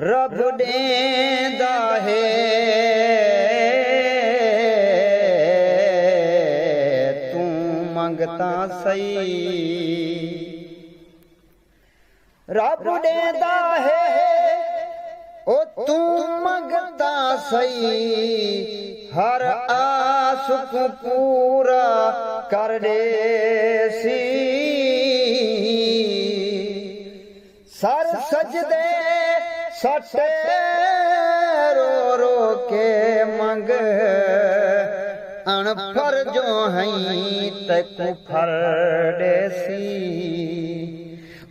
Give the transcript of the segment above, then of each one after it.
ਰੱਬ ਦੇਂਦਾ ਹੈ ਤੂੰ ਮੰਗਤਾ ਸਹੀ रब ॾे है ओ तू मंगदा सही हर आसुख पूरा कर दे सी सर सजदे सटे रो रो के मंग अनपर जो हई तक फर देसी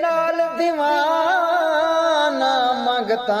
ਨਾਲ ਦੀਵਾਨਾ ਮੰਗਤਾ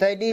ਤੇਰੀ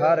ਭਰ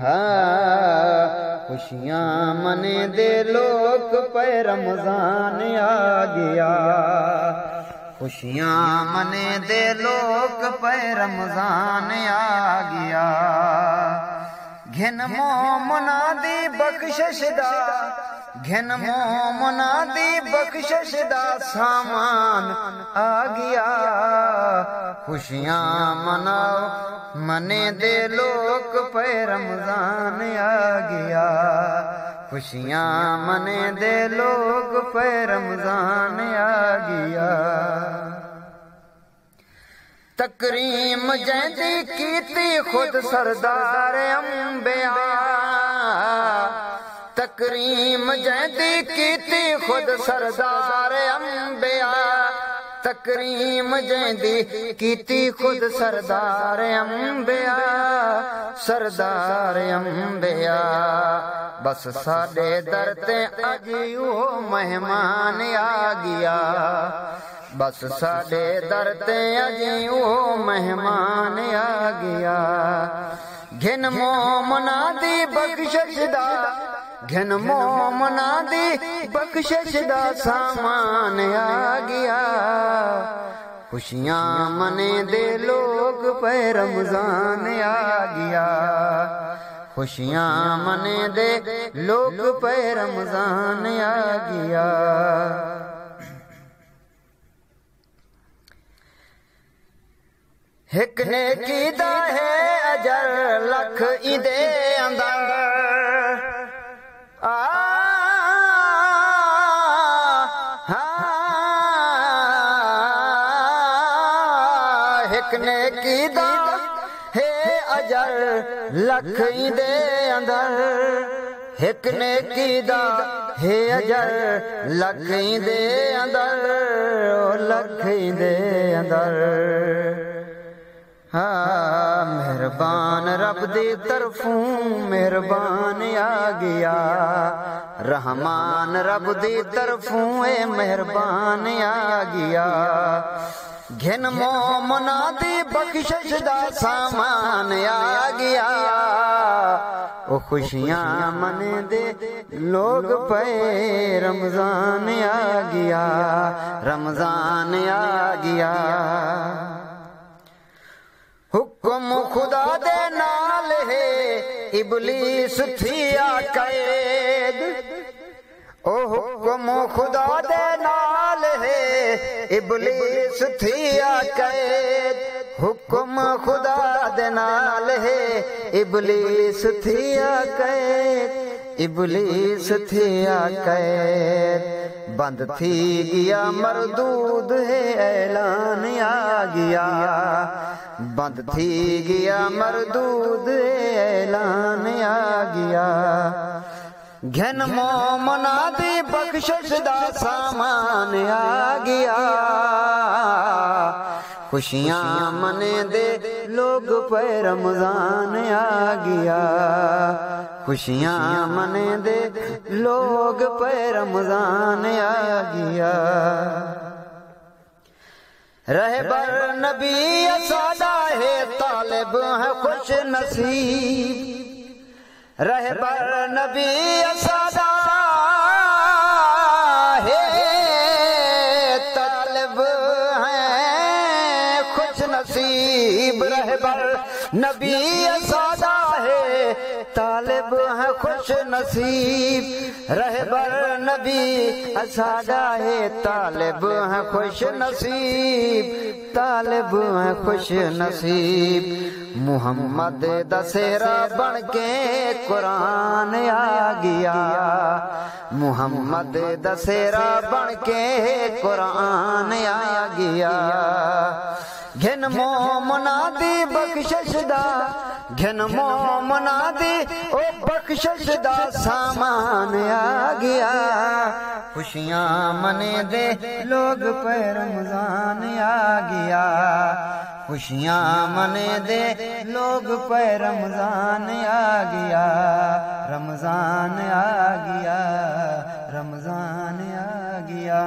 ਹਾਂ. खुशियाँ मने दे लोक पे रमज़ान आ गया। खुशियाँ मन दे लोक पे रमज़ान आ गया। घिन मोमना दी बख्शिश दा, घिन मोमना दी बख्शिश दा सामान आ गया। खुशियाँ मनाओ, मने दे लोक पे रमज़ान आ गया। खुशियाँ मने दे लोग पे रमज़ान आ गया। तकरीम जैदी की खुद सरदार अंबिया। तकरीम जैदी की खुद सरदार अंबिया। तकरीम जैदी कीती खुद सरदार अंबिया सरदार अंबिया बस साडे दर ते अज ओ मेहमान आ गया बस साडे दर ते अजी ओ मेहमान आ गया घिन मोमना दी बख्शिश दा घिन मोमना दी, बख्शिश दा सामान आ गया। खुशियाँ मने दे लोग पे रमज़ान आ गया। खुशियाँ मने दे लोग पे रमज़ान आ गया। हिक ने कीदा है अजर, लख इंदे अंदर हिक ने कीदा, है अजर लख इंदे अंदर। हिक ने कीदा, है अजर लख इंदे अंदर लख इंदे अंदर। हाँ मेहरबान रब दी तरफों, मेहरबान आ गया। रहमान रब दी तरफों, ए मेहरबान आ गया। घिन मोमना दी बख्शिश दा सामान आ गया ओ खुशियाँ मन दे लोग पे रमज़ान आ गया रमज़ान आ गया हुक्म खुदा दे नाल है, इबलीस थिया कैद इबलीस थिया कैद? हुक्म खुदा दे नाल है। इबलीस थिया कैद? इबलीस थिया कैद? बंद थी गया, मरदूद है, ऐलान आ गया। बंद थी गया, मरदूद ऐलान आ गया। घन मोमना दी बख्शिश दा सामान आ गया। खुशियाँ मने दे लोग पे रमज़ान आ गया। खुशियाँ मने दे लोग पे रमज़ान आ गया। रहबर नबी सादा है, तालिब है खुश नसीब। रहबर नबी सादा है। तलब है खुश नसीब रहबर नबी सादा है। तालिब है खुश नसीब रहबर नबी असादा है। तालिब है खुश नसीब। तालिब है खुश नसीब मोहम्मद दशहरा बन के कुरान आ गया। मोहम्मद दशहरा बन कुरान आ गया। घिन मोमना दी बख्शिश दा, घिन मोमना दी ओ बख्शिश दा सामान आ गया। खुशियाँ मने दे लोग पे रमज़ान आ गया। खुशियाँ मने दे लोग पे रमज़ान आ गया रमज़ान आ गया रमज़ान आ गया।